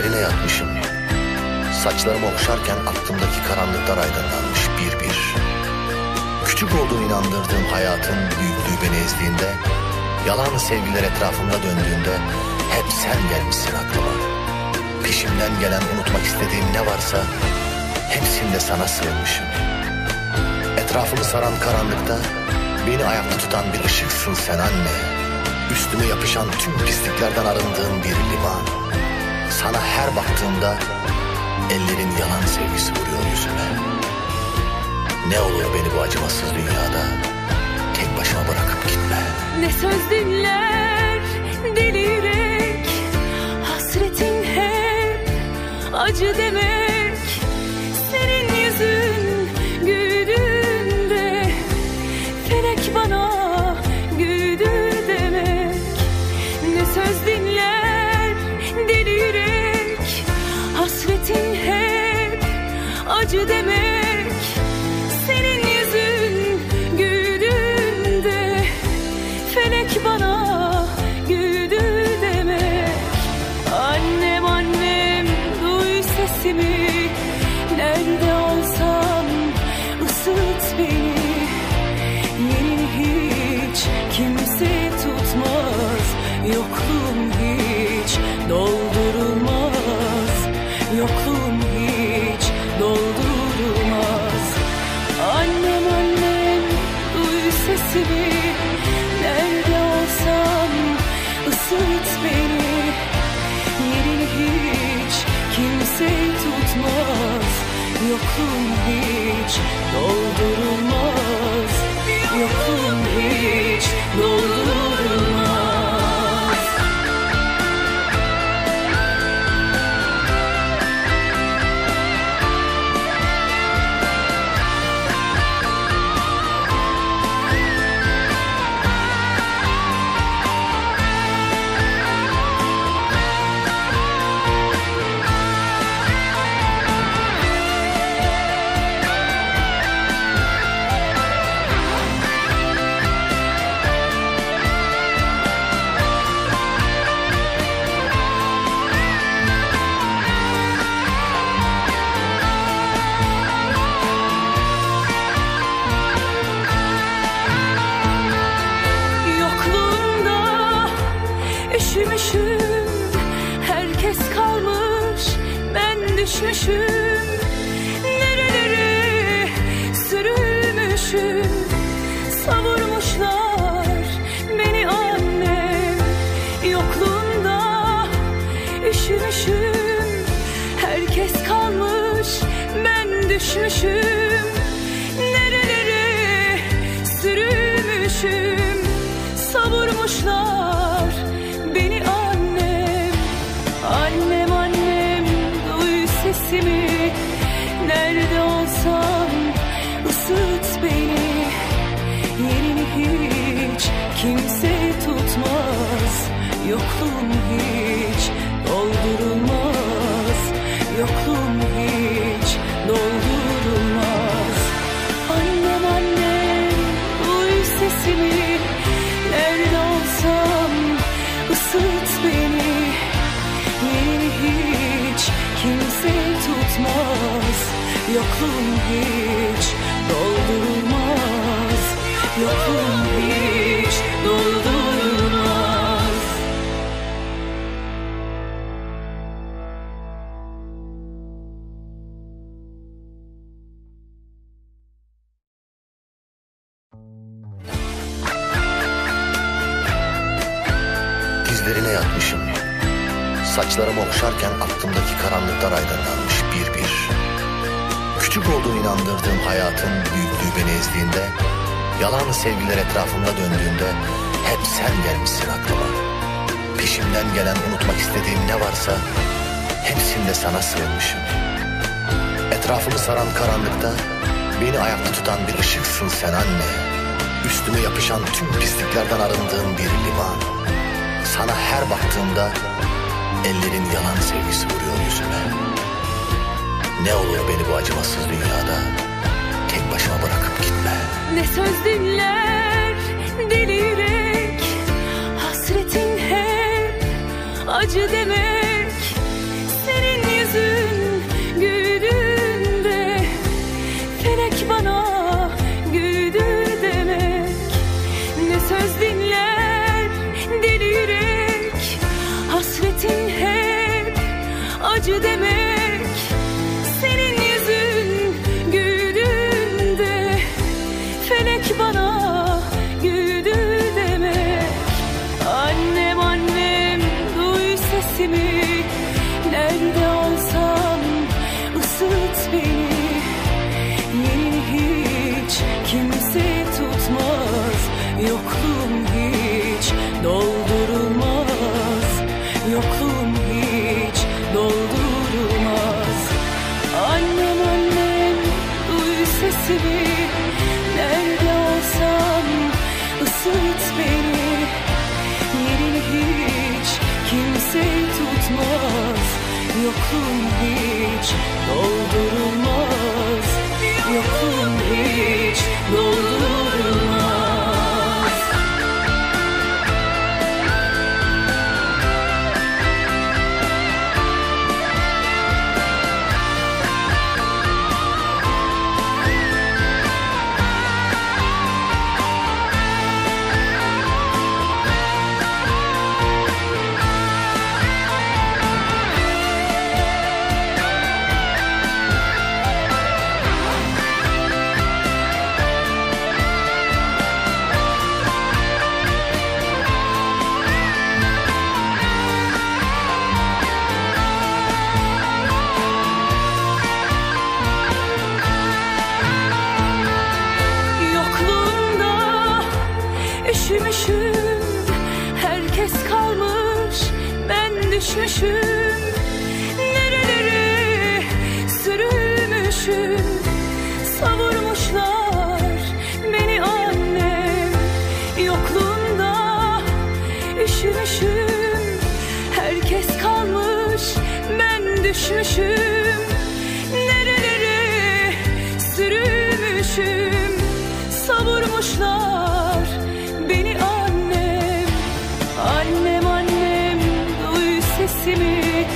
Dizlerine yatmışım. Saçlarımı okşarken aklımdaki karanlıklar aydınlanmış bir bir. Küçük olduğunu inandırdığım hayatın büyüklüğü beni ezdiğinde, yalan sevgiler etrafımda döndüğünde hep sen gelmişsin aklıma. Peşimden gelen unutmak istediğim ne varsa hepsinde sana sığınmışım. Etrafımı saran karanlıkta beni ayakta tutan bir ışıksın sen anne. Üstüme yapışan tüm pisliklerden arındığım bir liman. Sana her baktığımda ellerin yalan sevgisi vuruyor yüzüme. Ne olur beni bu acımasız dünyada tek başıma bırakıp gitme. Ne söz dinler deli yürek Hasretin hep acı demek Senin yüzün güldüğünde Felek bana Yokluğum hiç doldurulmaz. Yokluğum hiç doldurulmaz. Annem annem duy sesimi. Nerede olsam ısıt beni. Yerini hiç kimse tutmaz. Yokluğum hiç doldurulmaz. Yokluğum hiç doldurulmaz düşmüşüm Nerelere sürülmüşüm? Savurmuşlar beni annem. Yokluğunda üşümüşüm. Herkes kalmış ben düşmüşüm Yokluğum hiç doldurulmaz. Yokluğum hiç doldurulmaz. Annem annem duy sesimi. Nerede olsam ısıt beni. Yerini hiç kimse tutmaz. Yokluğum hiç doldurulmaz Saçlarımı okşarken aklımdaki karanlıklar aydınlanmış bir bir. Küçük olduğunu inandırdığım hayatın büyüklüğü beni ezdiğinde, yalan sevgiler etrafımda döndüğünde hep sen gelmişsin aklıma. Peşimden gelen unutmak istediğim ne varsa hepsinde sana sığınmışım. Etrafımı saran karanlıkta beni ayakta tutan bir ışıksın sen anne. Üstüme yapışan tüm pisliklerden arındığım bir liman. Sana her baktığımda ellerin yalan sevgisi vuruyor yüzüme. Ne olur beni bu acımasız dünyada tek başıma bırakıp gitme. Ne söz dinler deli yürek Hasretin hep acı demek acı demek Yokluğum hiç doldurulmaz. Yokluğum hiç doldurulmaz üşümüşüm Herkes kalmış ben düşmüşüm. Nerelere sürülmüşüm? Savurmuşlar beni annem. Yokluğunda üşümüşüm. Herkes kalmış ben düşmüşüm duy sesimi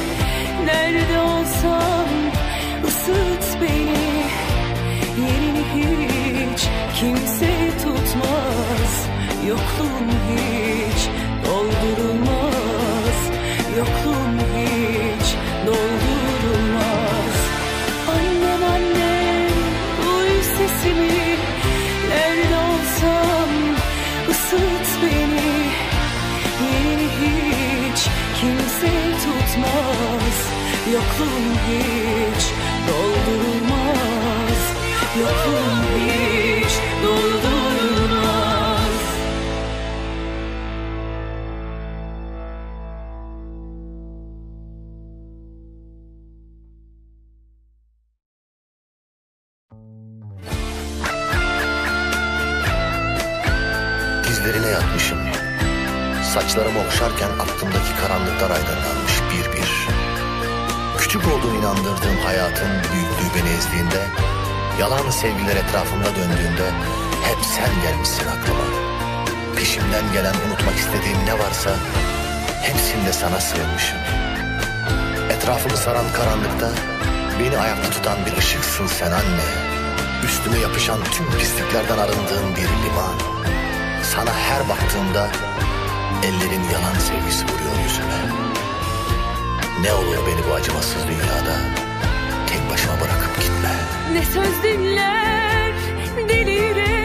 Nerede olsam ısıt beni. Yerini hiç kimse tutmaz. Yokluğum hiç doldurulmaz. Yokluğum hiç doldurulmaz Yokluğum hiç doldurulmaz Yokluğum hiç doldurulmaz Dizlerine yatmışım. Saçlarımı okşarken aklımdaki karanlıklar aydınlanmış bir bir. Küçük olduğunu inandırdığım hayatın büyüklüğü beni ezdiğinde, yalan sevgiler etrafımda döndüğünde hep sen gelmişsin aklıma. Peşimden gelen unutmak istediğim ne varsa hepsinde sana sığınmışım. Etrafımı saran karanlıkta beni ayakta tutan bir ışıksın sen anne. Üstüme yapışan tüm pisliklerden arındığım bir liman. Sana her baktığımda ellerin yalan sevgisi vuruyor yüzüme. Ne olur beni bu acımasız dünyada tek başıma bırakıp gitme. Ne söz dinler delire